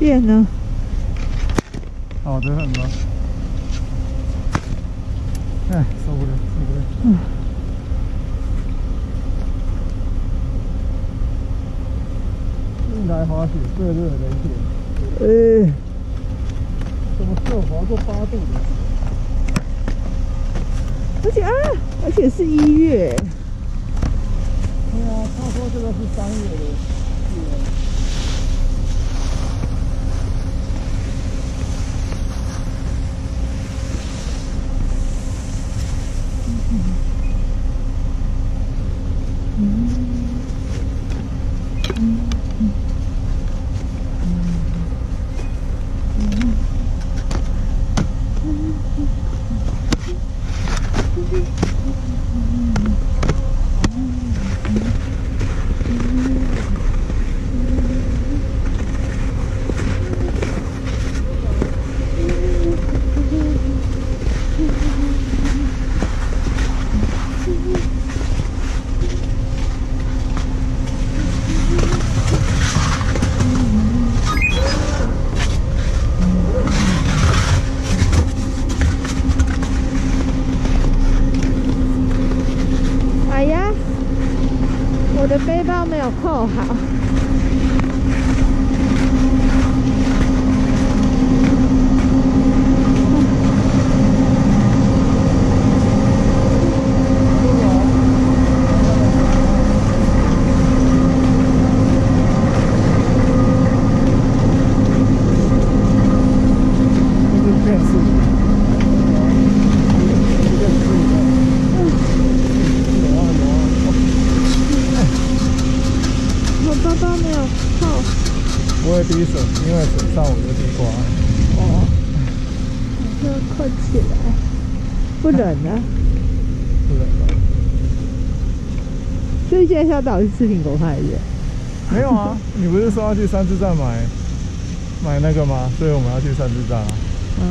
电呢？好的很吧？哎，受不了，受不了。嗯。来滑雪最热的一天。呃。怎么只有滑过八度的？而且啊，而且是一月。对啊，他说这个是三月的。我的背包没有扣好。要到去吃苹果派的？没有啊，你不是说要去三支站买买那个吗？所以我们要去三支站啊。嗯，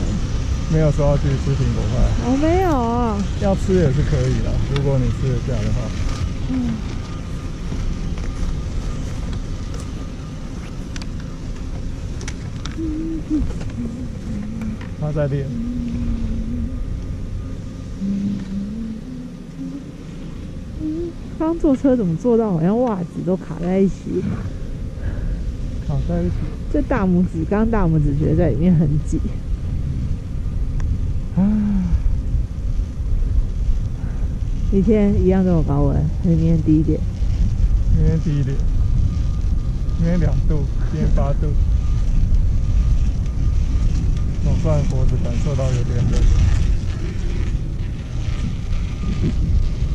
没有说要去吃苹果派。我没有啊。要吃也是可以的，如果你吃得下的话。嗯。他在练。刚坐车怎么坐到好像袜子都卡在一起？卡在一起。这大拇指，刚大拇指觉得在里面很挤。啊！明天一样这么高温，还是明天低一点？明天低一点。明天两度，今天八度。总算脖子感受到有点冷。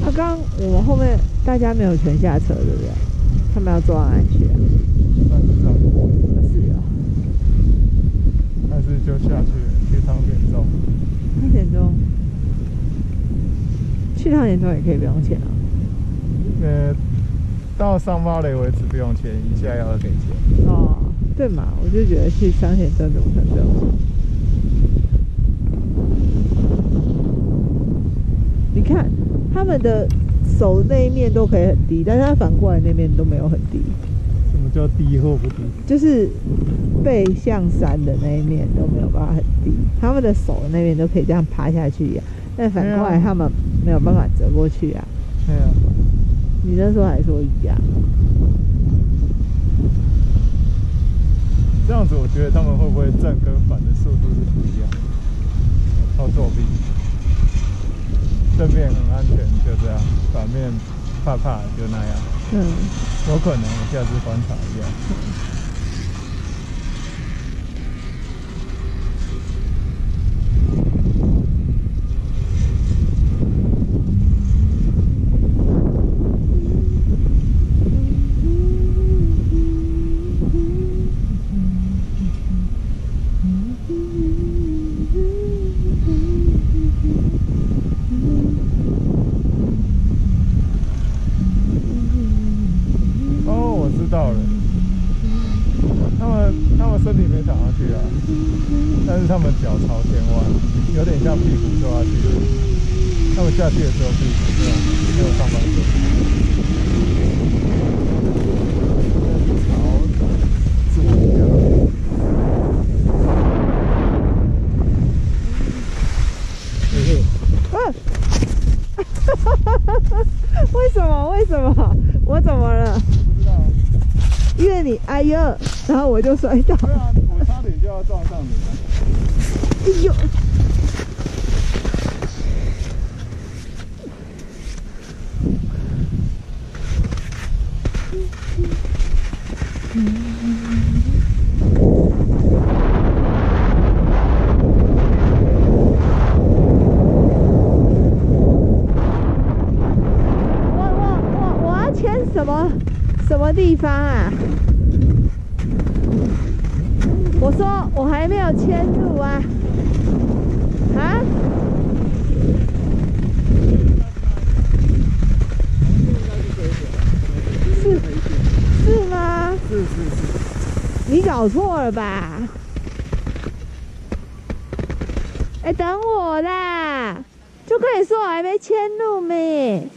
那刚我们后面大家没有全下车，对不对？他们要坐安全。那是这样。那是啊。但是就下去去趟田中。去田中。去趟点钟也可以不用钱啊。呃，到上巴雷为止不用钱，一下要给钱。哦，对嘛，我就觉得去上田镇怎么可能不用钱？你看。他们的手那一面都可以很低，但是他反过来那面都没有很低。什么叫低或不低？就是背向山的那一面都没有办法很低，他们的手那边都可以这样趴下去呀。但反过来他们没有办法折过去啊。对啊。你那时候还说一样。这样子，我觉得他们会不会正跟反的速度是不一样？操作弊。正面很安全，就这样；反面怕怕，就那样。嗯，有可能，我下次观察一下。怎么？我怎么了？不知道，因为你哎呦，然后我就摔倒了。对啊，我差点就要撞上你了。哎呦！地方啊？我说我还没有迁入啊，啊？是是吗？是是是，你搞错了吧？哎、等我啦！就跟你说我还没迁入没。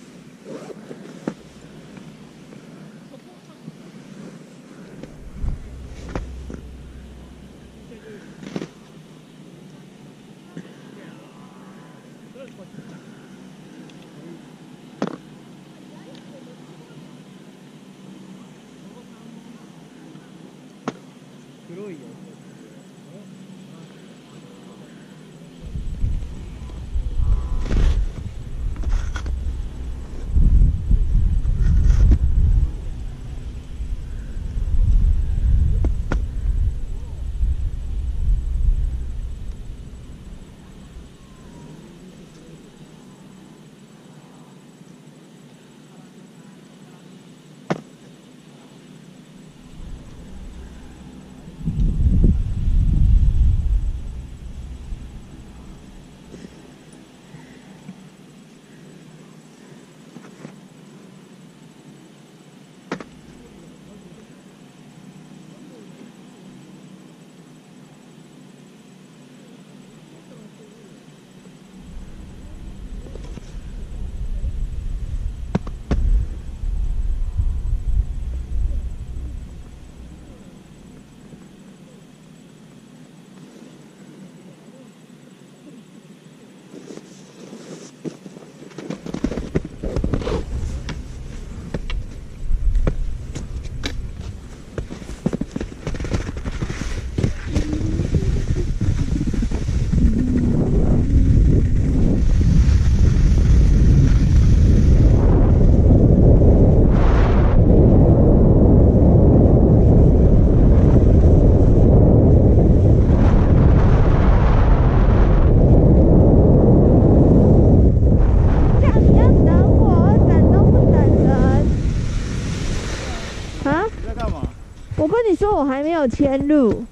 说我还没有迁入，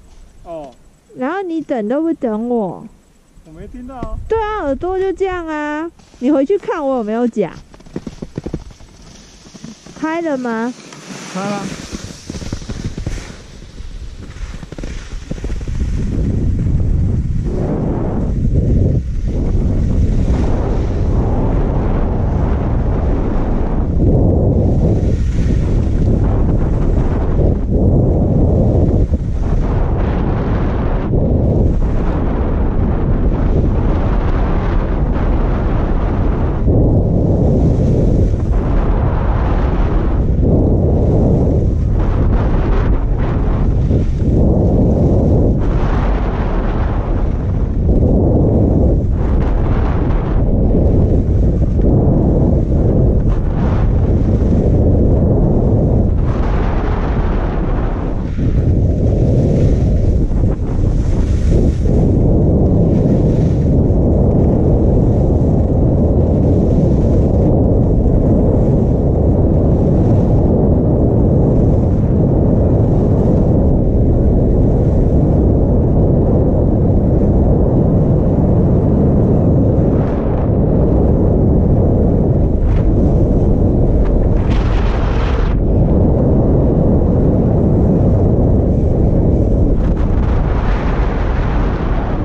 哦，然后你等都不等我。我没听到啊。对啊，耳朵就这样啊。你回去看我有没有讲。开了吗？开了。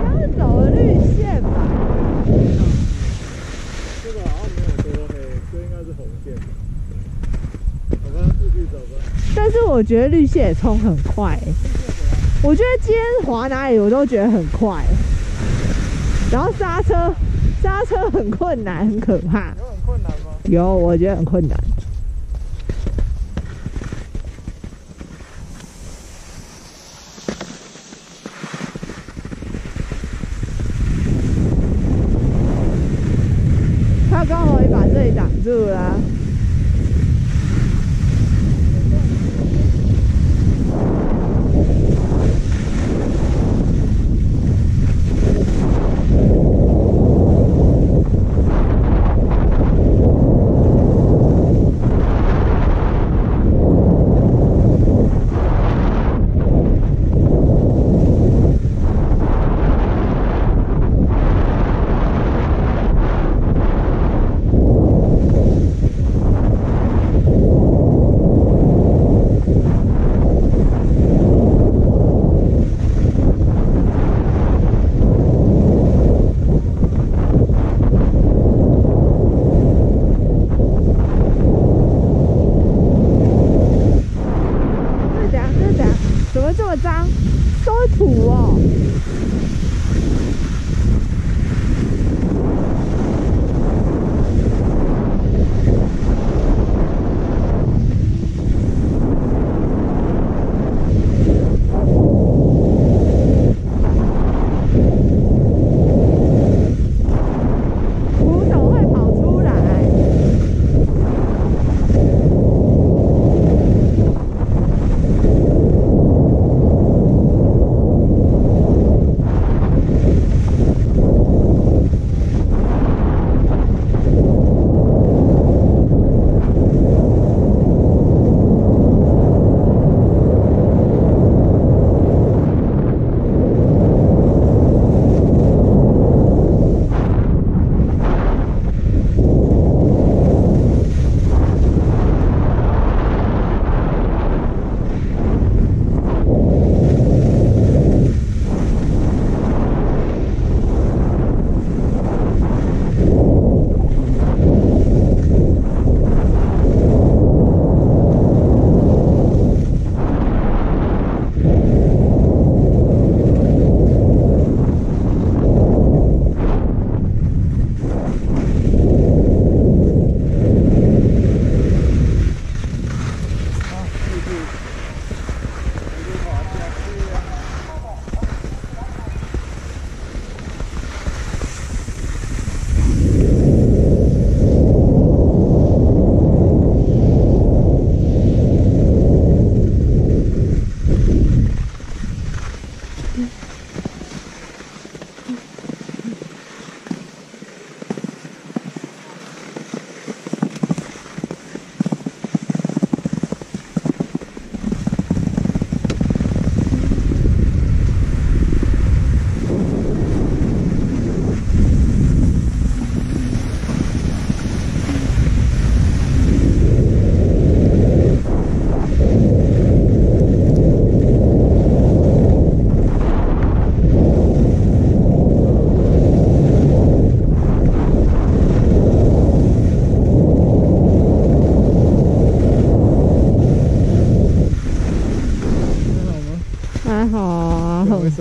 刚是走了绿线吧？这个好像没有多黑，这应该是红线。我刚刚继续走吧。但是我觉得绿线也冲很快、欸，我觉得今天滑哪里我都觉得很快、然后刹车刹车很困难，很可怕。有很困难吗？有，我觉得很困难。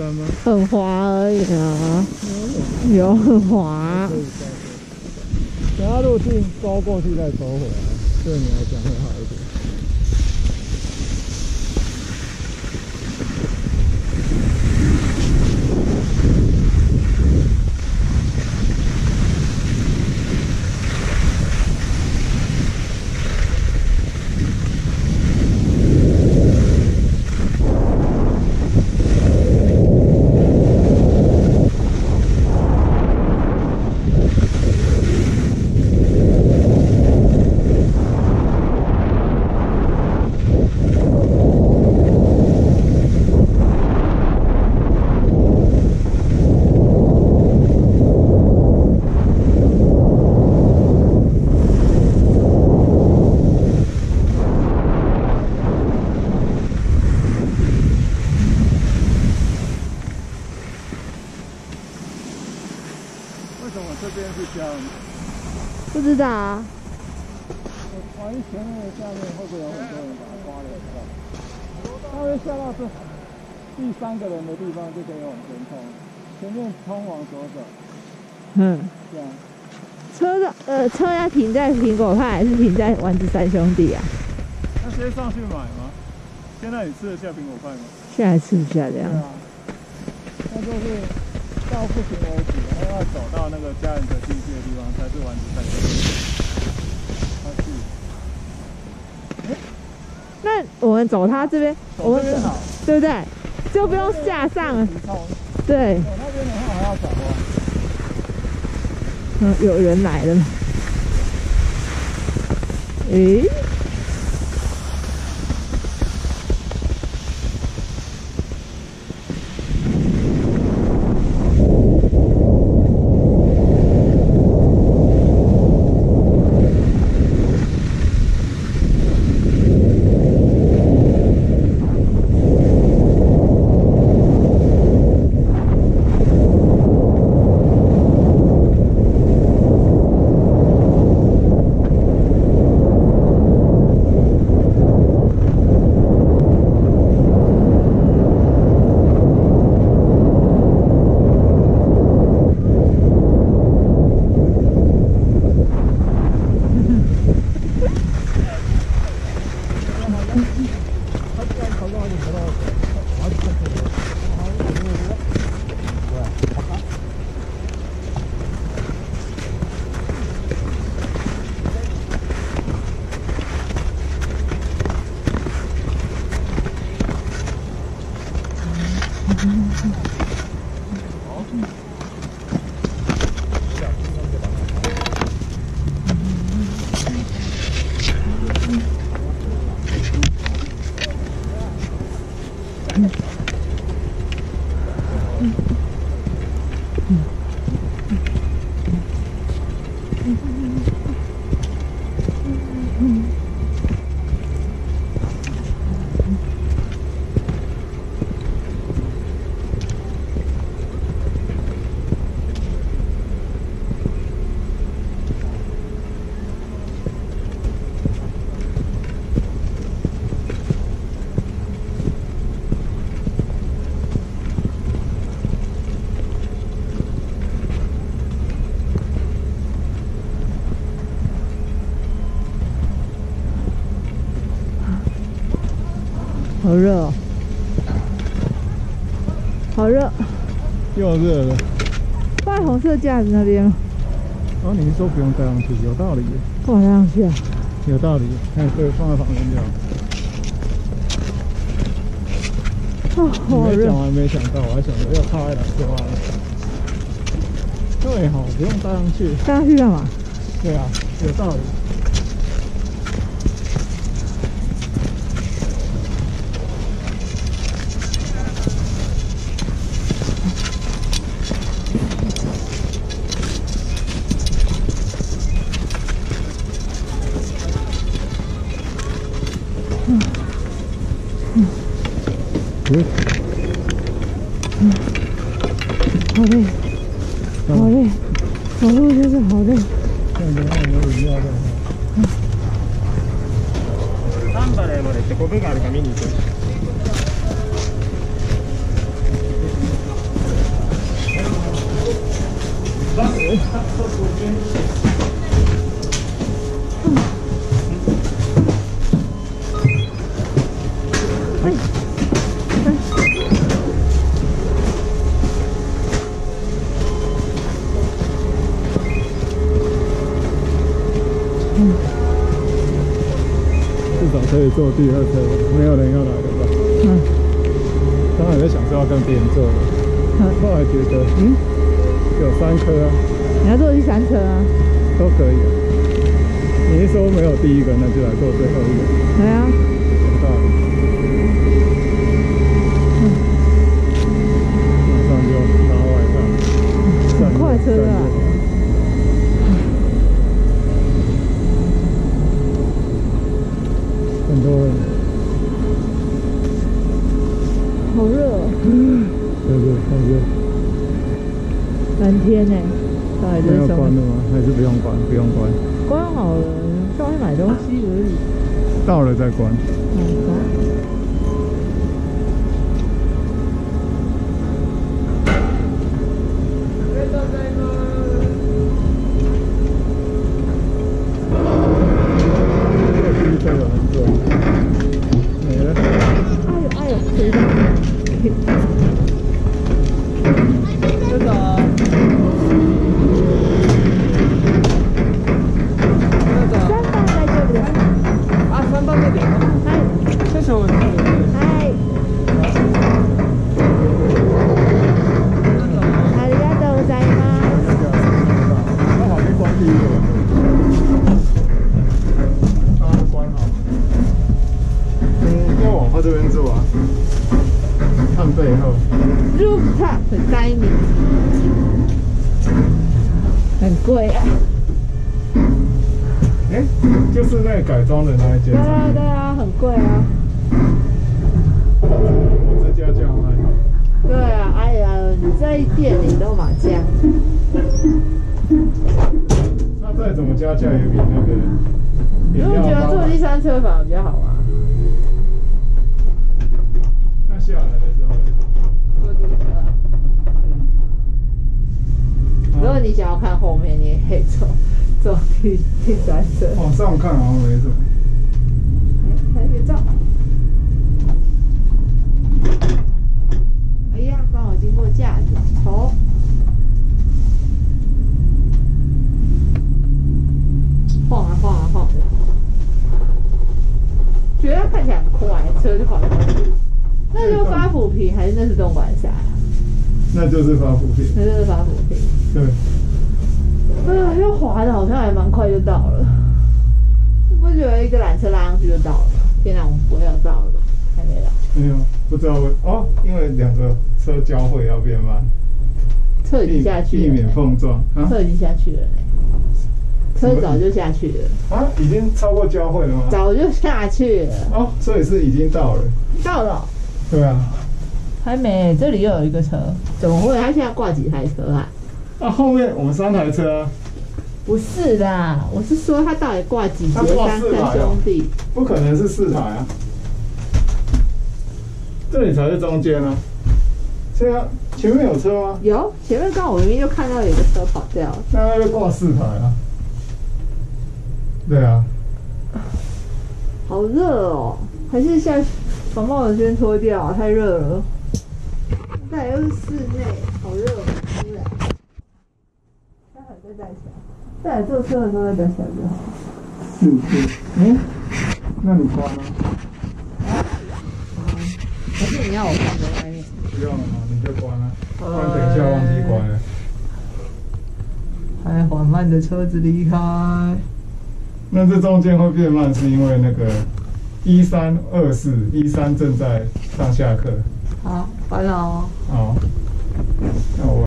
山吗？很滑而已啊，有很滑。等下路径高过去再走回来，对你来讲会好一点。不知道啊，我怀疑前面下面会不会有很多人把它刮了一下？它会下到这第三个人的地方就可以往前冲，前面通往左走，嗯，这样。车的呃车要停在苹果派还是停在丸子三兄弟啊？那直接上去买吗？现在你吃得下苹果派吗？现在吃不下这样。对啊，那就是到不行为止，然后要走到那个家人的地去的地方才是完成赛事。是，那我们走他这边，我们好，对不对？就不用下上了。对。我那边的话还要转弯。嗯，有人来了。诶、Thank you. 好热哦，好热，又热了。放在红色架子那边吗，然后你是说不用带上去，有道理耶，干嘛上去啊？有道理。哎，对，放在旁边就好。哦，好热你没讲，完没想到，我还想着要套在哪说话。对哈，不用带上去。带上去干嘛？对啊，有道理。嗯，坐第二车，没有人要来了吧？嗯刚才在想说要跟别人坐的，嗯，后来觉得，嗯，有三颗啊，你要坐第三车啊？都可以、啊。你一说没有第一个，那就来坐最后一个，来啊，有道理。马上就拿外套，很快车啊！很多人，好热哦，对不对？好热。蓝天呢？到底没有是什么？关的吗？还是不用关？不用关，关好了，上去买东西而已。到了再关。嗯，那再怎么加价也比那个你饮料会觉得坐包第三车反而比较好啊？那下来的时候，坐第一车嗯。如果你想要看后面，你也可以坐坐第第三车。往上看好像没什么。哎，拍个照。哎呀，刚好经过架子头。晃啊晃啊晃的，觉得它看起来很快，车就跑来跑去。那就发福坪还是那是东莞峡？那就是发福片，那就是发福坪。对，啊，又滑的好像还蛮快就到了。你不觉得一个缆车拉上去就到了吗？天哪，我们不会要到了，还没到。没有不知道为哦，因为两个车交汇要变慢，车已下去避免碰撞啊车已经下去了呢，车早就下去了，啊，已经超过交汇了吗？早就下去了，哦，所以是已经到了，到了。对啊，还没，这里又有一个车，怎么会？他现在挂几台车啊？啊后面我们三台车啊，不是的，我是说他到底挂几台哦兄弟？不可能是四台啊，这里才是中间啊，这样前面有车吗？有，前面刚好我明明就看到有一个车跑掉了。那那就挂四台啊，对啊，好热哦，还是下去把帽子先脱掉，太热了。再来又是室内，好热，突然。待会再戴起来，再来坐车的时候再戴起来就好。是是，嗯，那你关了？可是你要我放在外面。不用了吗？你就关了，不然等一下忘记关了。还缓慢的车子离开。那这中间会变慢，是因为那个一三二四一三正在上下课。好，拜了哦。好，那我。